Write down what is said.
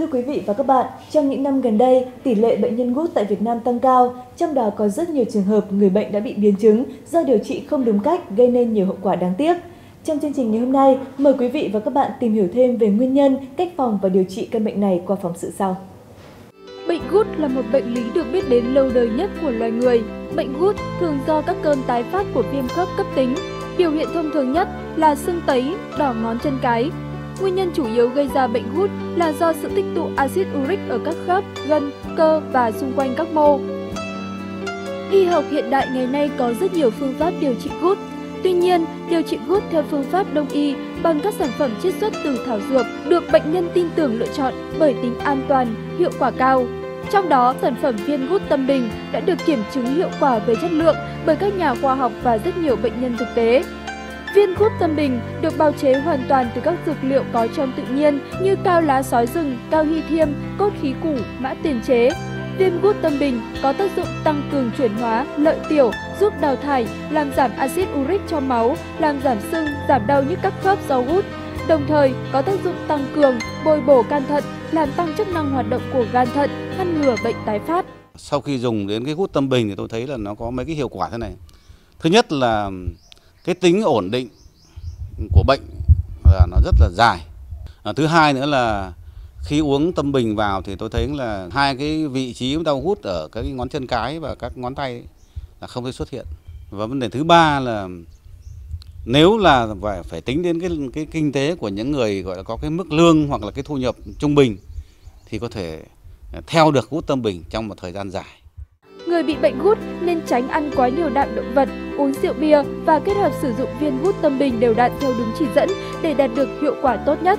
Thưa quý vị và các bạn, trong những năm gần đây, tỷ lệ bệnh nhân gút tại Việt Nam tăng cao, trong đó có rất nhiều trường hợp người bệnh đã bị biến chứng do điều trị không đúng cách gây nên nhiều hậu quả đáng tiếc. Trong chương trình ngày hôm nay, mời quý vị và các bạn tìm hiểu thêm về nguyên nhân, cách phòng và điều trị căn bệnh này qua phóng sự sau. Bệnh gút là một bệnh lý được biết đến lâu đời nhất của loài người. Bệnh gút thường do các cơn tái phát của viêm khớp cấp tính. Biểu hiện thông thường nhất là sưng tấy, đỏ ngón chân cái, Nguyên nhân chủ yếu gây ra bệnh gút là do sự tích tụ axit uric ở các khớp, gân, cơ và xung quanh các mô. Y học hiện đại ngày nay có rất nhiều phương pháp điều trị gút. Tuy nhiên, điều trị gút theo phương pháp đông y bằng các sản phẩm chiết xuất từ thảo dược được bệnh nhân tin tưởng lựa chọn bởi tính an toàn, hiệu quả cao. Trong đó, sản phẩm viên gút tâm bình đã được kiểm chứng hiệu quả về chất lượng bởi các nhà khoa học và rất nhiều bệnh nhân thực tế. Viên gút tâm bình được bào chế hoàn toàn từ các dược liệu có trong tự nhiên như cao lá sói rừng, cao hy thiêm, cốt khí củ, mã tiền chế. Viên gút tâm bình có tác dụng tăng cường chuyển hóa, lợi tiểu, giúp đào thải, làm giảm axit uric trong máu, làm giảm sưng, giảm đau nhức các khớp do gút. Đồng thời có tác dụng tăng cường, bồi bổ can thận, làm tăng chức năng hoạt động của gan thận, ngăn ngừa bệnh tái phát. Sau khi dùng đến cái gút tâm bình thì tôi thấy là nó có mấy cái hiệu quả thế này. Thứ nhất là cái tính ổn định của bệnh là nó rất là dài. À, thứ hai nữa là khi uống tâm bình vào thì tôi thấy là hai cái vị trí đau hút ở các cái ngón chân cái và các ngón tay ấy, là không thể xuất hiện. Và vấn đề thứ ba là nếu là phải phải tính đến cái cái kinh tế của những người gọi là có cái mức lương hoặc là cái thu nhập trung bình thì có thể à, theo được hút tâm bình trong một thời gian dài. Người bị bệnh gút nên tránh ăn quá nhiều đạm động vật, uống rượu bia và kết hợp sử dụng viên gút tâm bình đều đặn theo đúng chỉ dẫn để đạt được hiệu quả tốt nhất.